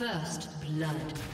First blood.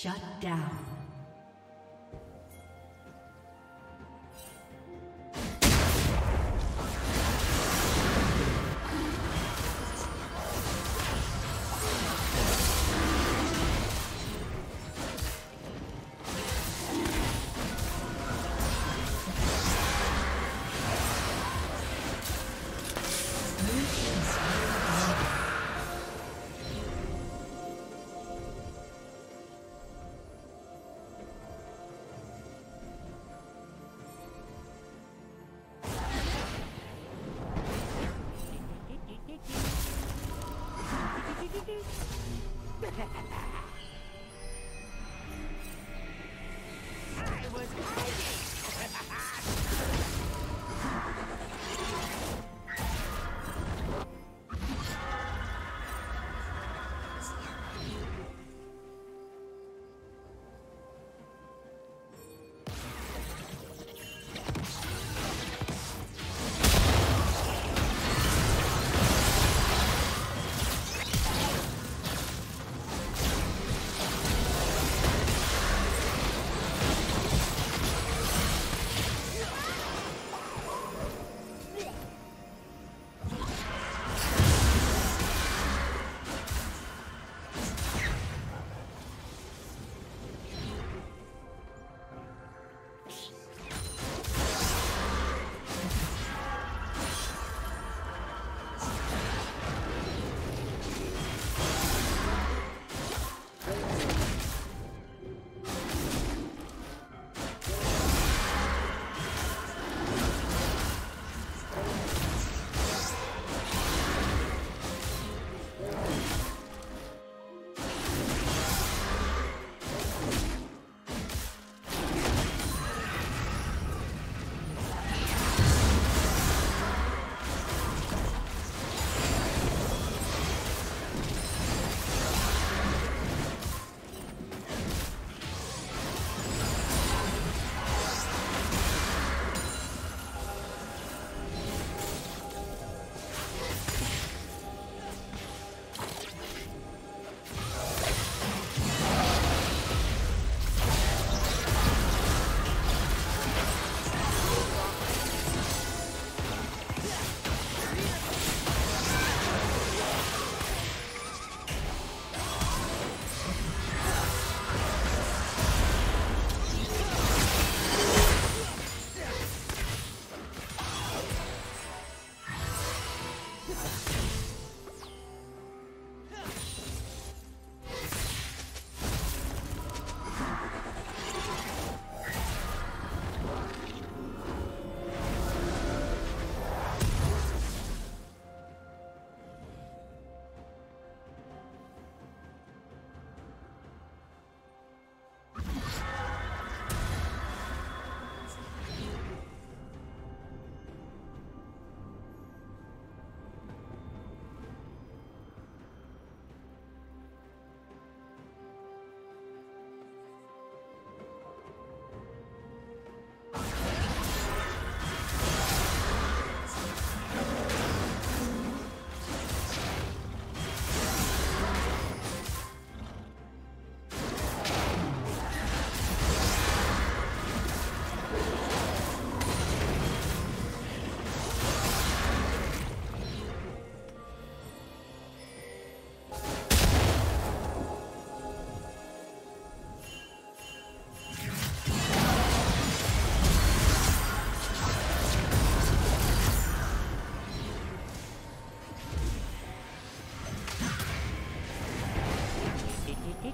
Shut down. Ha ha ha ha!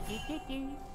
Do, do, do, do.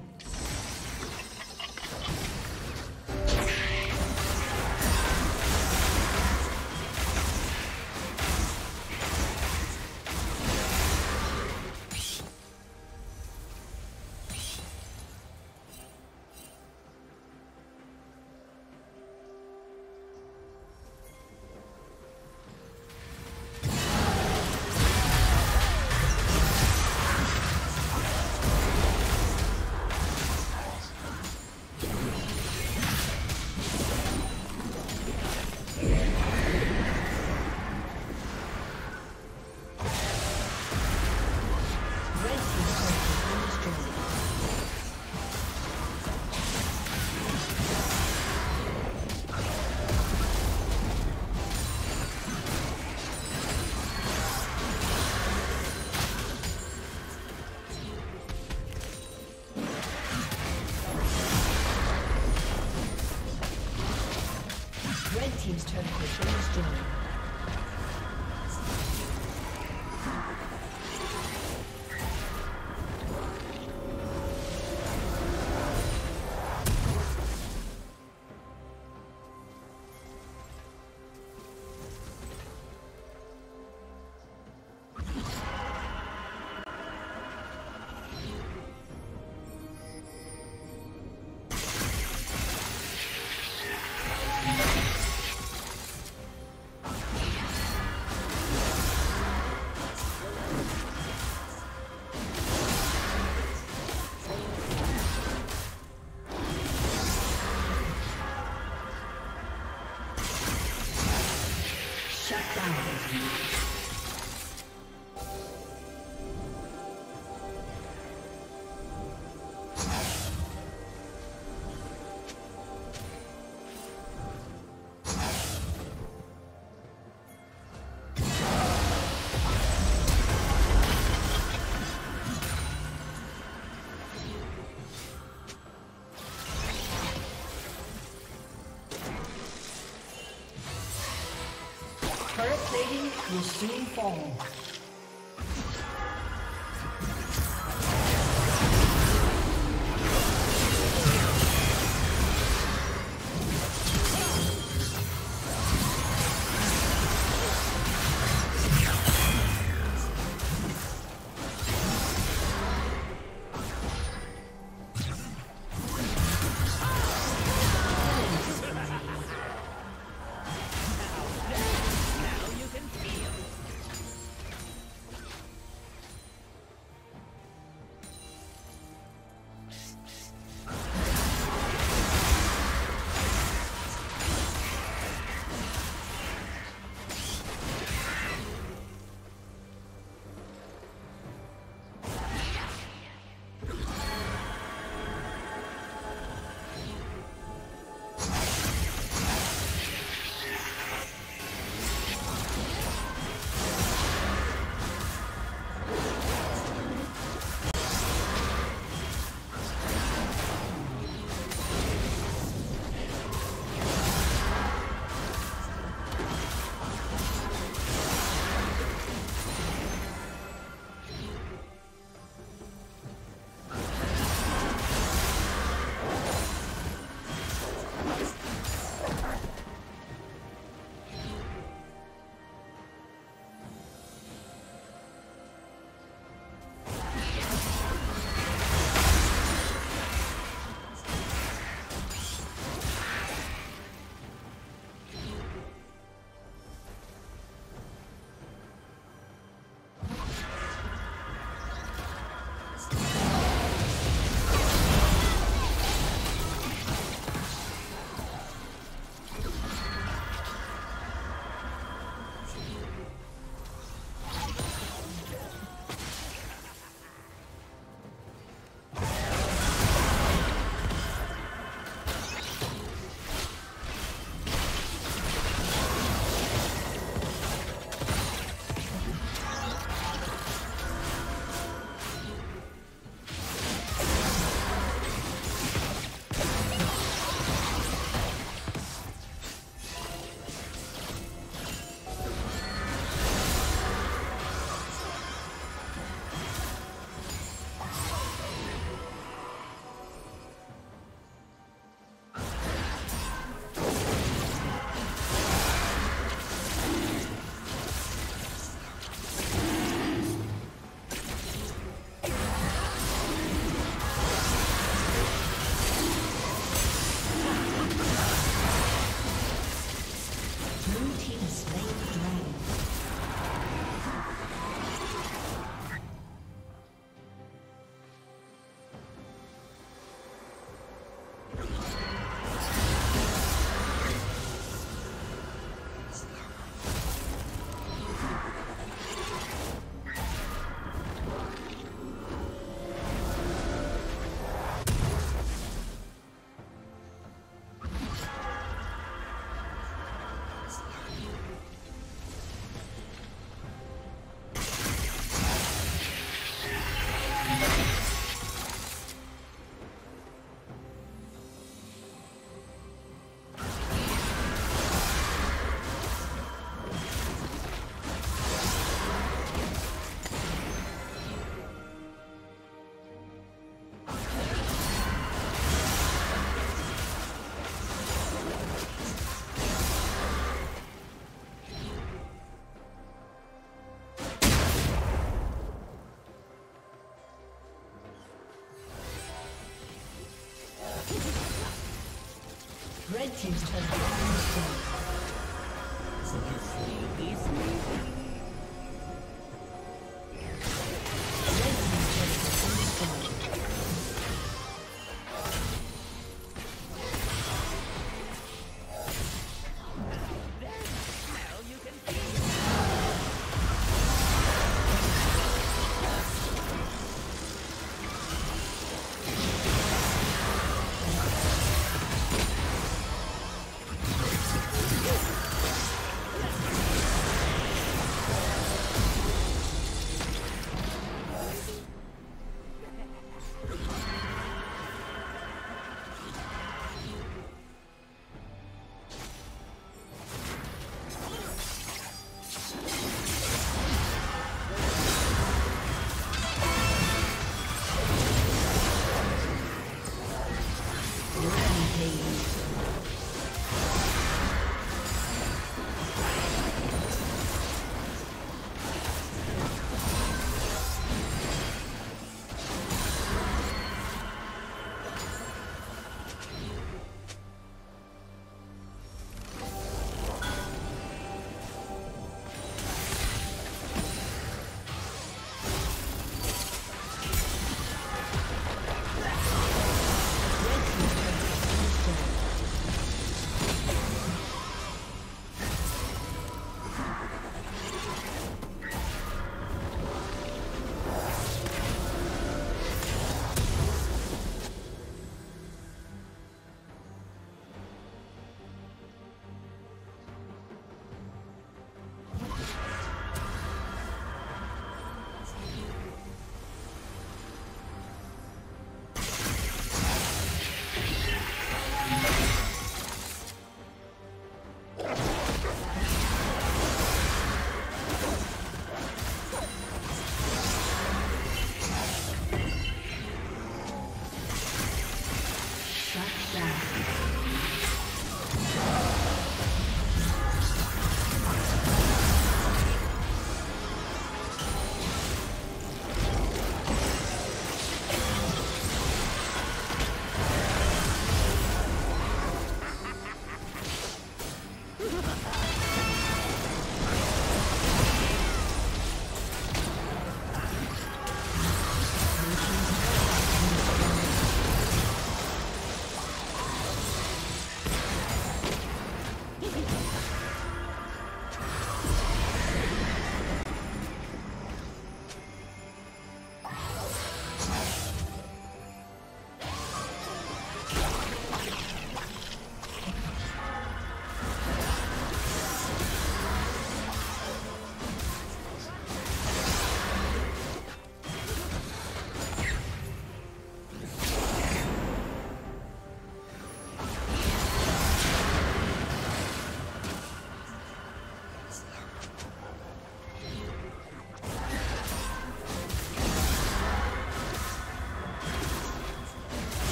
Will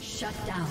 Shut down.